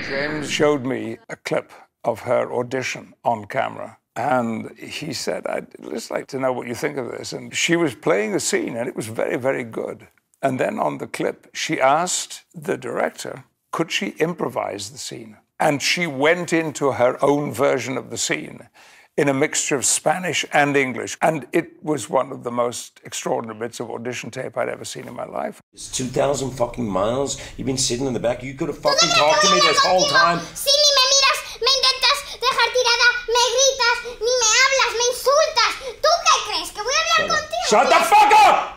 James showed me a clip of her audition on camera. And he said, I'd just like to know what you think of this. And she was playing a scene, and it was very, very good. And then on the clip, she asked the director, could she improvise the scene? And she went into her own version of the scene in a mixture of Spanish and English. And it was one of the most extraordinary bits of audition tape I'd ever seen in my life. It's 2,000 fucking miles. You've been sitting in the back. You could have fucking talked to me this whole time. Si ni me miras, me intentas dejar tirada, me gritas, ni me hablas, me insultas. ¿Tú qué crees? ¿Que voy a hablar contigo? Shut the fuck up!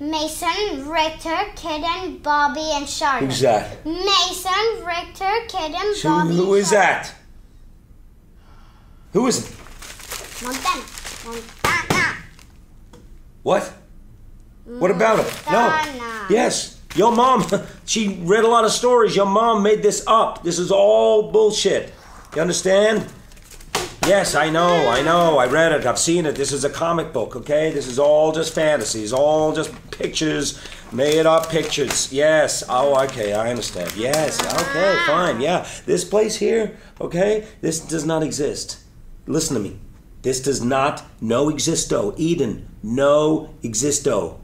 Mason, Richter, Kidden, Bobby, and Charlotte. Who's that? Mason, Richter, Kidden, So Bobby. who and is Charlotte. that? Who is it? Montana. Montana. What? What about it? No. Yes. Your mom, she read a lot of stories. Your mom made this up. This is all bullshit. You understand? Yes, I know, I know. I read it. I've seen it. This is a comic book, okay? This is all just fantasies, all just pictures, made up pictures. Yes. Oh, okay, I understand. Yes. Okay, ah. fine. Yeah. This place here, okay? This does not exist. Listen to me. This does not no existo. Eden. No existo.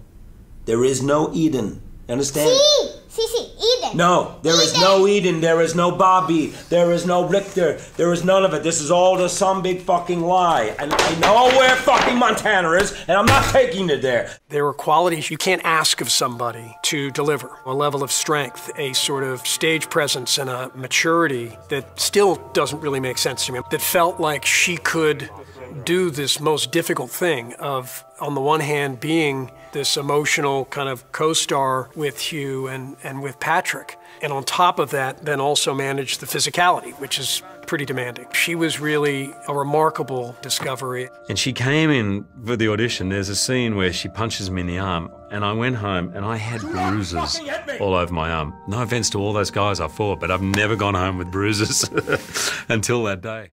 There is no Eden. Understand? Sí, sí, sí, Eden. No, there is Eden. no Eden. There is no Bobby. There is no Richter. There is none of it. This is all just some big fucking lie. And I know where fucking Montana is, and I'm not taking it there. There are qualities you can't ask of somebody to deliver a level of strength, a sort of stage presence, and a maturity that still doesn't really make sense to me. That felt like she could do this most difficult thing of, on the one hand, being this emotional kind of co star with Hugh and, and with Patrick. And on top of that, then also manage the physicality, which is pretty demanding. She was really a remarkable discovery. And she came in for the audition. There's a scene where she punches me in the arm, and I went home and I had bruises all over my arm. No offense to all those guys I fought, but I've never gone home with bruises until that day.